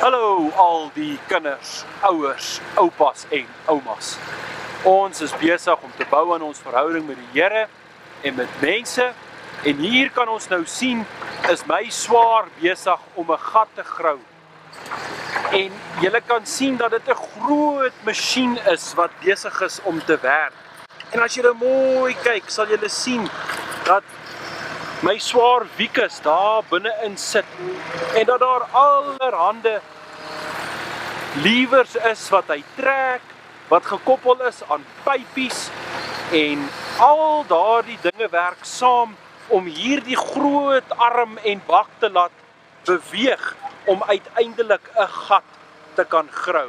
Hallo al die kinders, ouers, oupas en oumas. Ons is besig om te bou aan ons verhouding met die Here en met mense. En hier kan ons nou sien is my swaar besig om 'n gat te grou. En julle kan sien dat dit 'n groot masjien is wat besig is om te werk. En as julle mooi kyk, sal julle sien dat my swaar wiekus daar binne-in sit en dat daar allerhande liewers is wat hy trek wat gekoppel is aan pypies en al daardie dinge werk saam om hierdie groot arm en bak te laat beweeg om uiteindelik 'n gat te kan grou.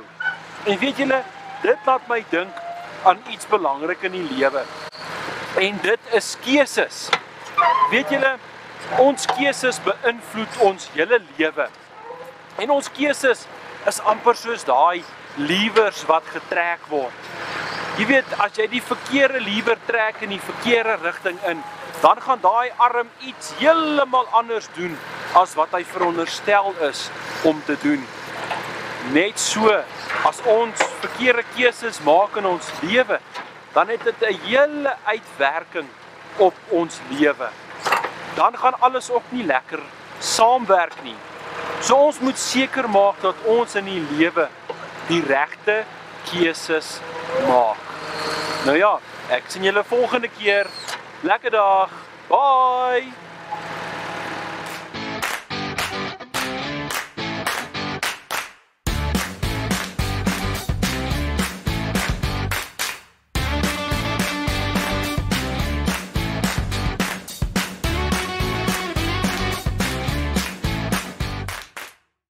En weet julle, dit laat my dink aan iets belangrik in die lewe. En dit is keuses. Weet julle, ons keuses beïnvloed ons hele lewe. En ons keuses is amper soos daai liewers wat getrek word. Jy weet, as jy die verkeerde liewer trek in die verkeerde rigting in, dan gaan daai arm iets heeltemal anders doen as wat hy veronderstel is om te doen. Net so as ons verkeerde keuses maak in ons lewe, dan het dit 'n hele uitwerking op ons lewe. Dan gaan alles ook nie lekker saamwerk nie. So ons moet seker maak dat ons in die lewe die regte keuses maak. Nou ja, ek sien julle volgende keer. Lekker dag. Bye.